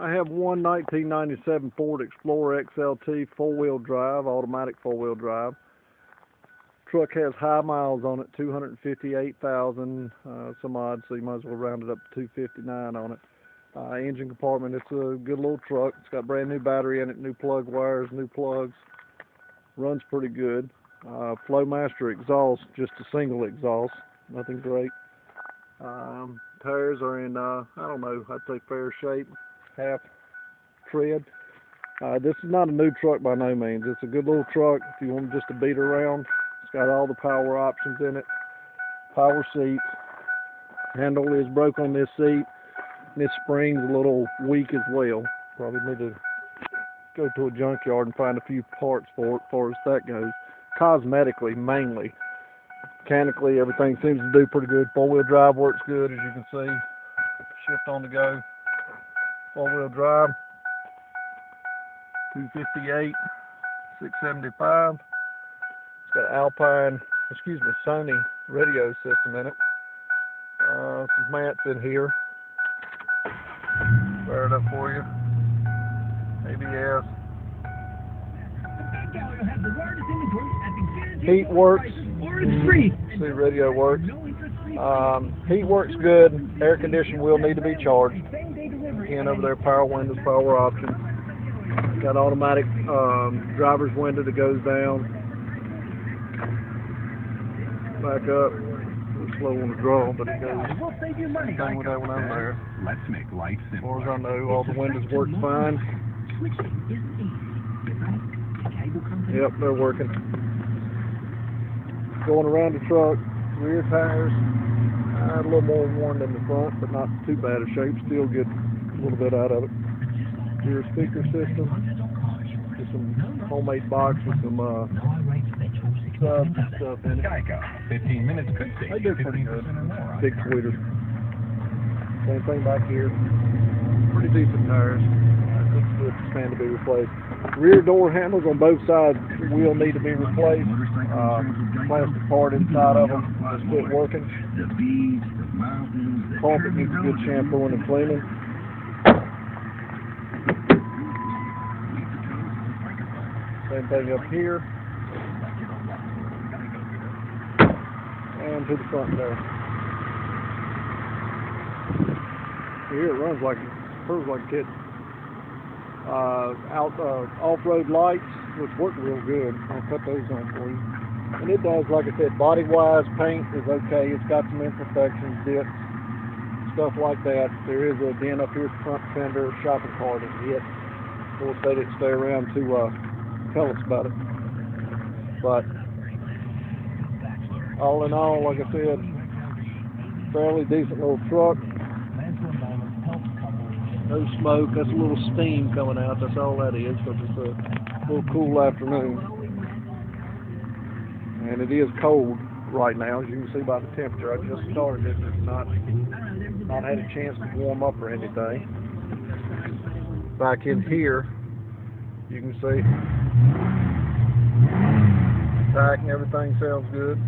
I have one 1997 Ford Explorer XLT four-wheel drive, automatic four-wheel drive. Truck has high miles on it, 258,000 uh, some odd, so you might as well round it up to 259 on it. Uh, engine compartment, it's a good little truck. It's got brand new battery in it, new plug wires, new plugs. Runs pretty good. Uh, Flowmaster exhaust, just a single exhaust, nothing great. Um, tires are in, uh, I don't know, I'd say fair shape, half tread. Uh, this is not a new truck by no means. It's a good little truck if you want just to beat around. It's got all the power options in it. Power seat. Handle is broke on this seat. This spring's a little weak as well. Probably need to go to a junkyard and find a few parts for it as far as that goes. Cosmetically, mainly. Mechanically, everything seems to do pretty good. Four-wheel drive works good, as you can see. Shift on the go. Four-wheel drive. 258, 675. It's got Alpine, excuse me, Sony radio system in it. Uh, some mats in here. Fire it up for you. ABS. Heat works. See, radio works. Um, heat works good. Air conditioning will need to be charged. Again, over there, power windows, power options. Got automatic um, driver's window that goes down. Back up. It's slow on the draw, but it goes. We'll save you money. Same with that one over there. Let's make life simple. As far as I know, all the windows work fine. Switching isn't easy. Right? The cable company. Yep, they're working. Going around the truck, rear tires, uh, a little more worn than the front, but not too bad a shape. Still get a little bit out of it. Rear speaker system, just some homemade box with some uh, subs and stuff in it. Geico. 15 minutes could save They do pretty good. or more on Big your tweeters. Same thing back here. Pretty decent tires. Uh, good, to be replaced. Rear door handles on both sides will need to be replaced. Um, plastic part inside of them just quit working. The beads, the mountains, the Carpet needs a good shampooing and cleaning. Thing up here. And to the front there. Here it runs like purrs like a kid. Uh, out uh, off-road lights, which work real good. I'll cut those on for you. And it does, like I said, body-wise, paint is okay. It's got some imperfections, dips, stuff like that. There is a dent up here front fender, shopping cart is hit. Course, they didn't stay around to uh, tell us about it. But all in all, like I said, fairly decent little truck. No smoke. That's a little steam coming out. That's all that is, because it's a little cool afternoon. And it is cold right now, as you can see by the temperature. I just started it. It's not not had a chance to warm up or anything. Back in here, you can see back and everything sounds good.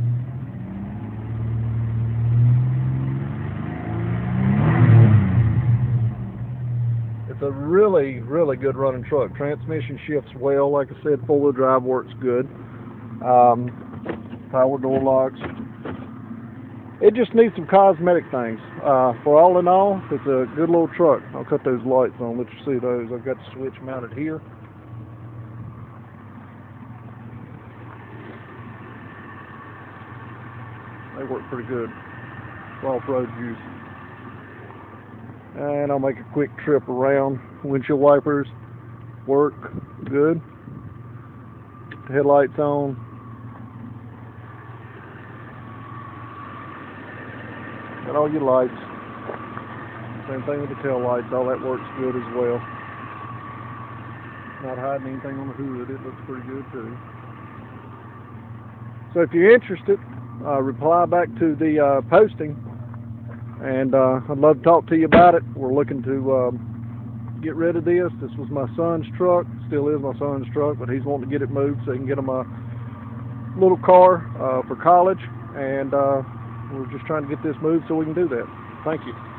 It's a really, really good running truck. Transmission shifts well. Like I said, four-wheel drive works good. Um, power door locks. It just needs some cosmetic things. Uh, for all in all, it's a good little truck. I'll cut those lights on, let you see those. I've got the switch mounted here. They work pretty good for off-road use. And I'll make a quick trip around. Windshield wipers work good. Headlights on. Got all your lights. Same thing with the tail lights. All that works good as well. Not hiding anything on the hood. It looks pretty good too. So if you're interested, uh, reply back to the uh, posting, and uh, I'd love to talk to you about it. We're looking to um, get rid of this. This was my son's truck, still is my son's truck, but he's wanting to get it moved so he can get him a little car uh, for college, and uh, we're just trying to get this moved so we can do that. Thank you.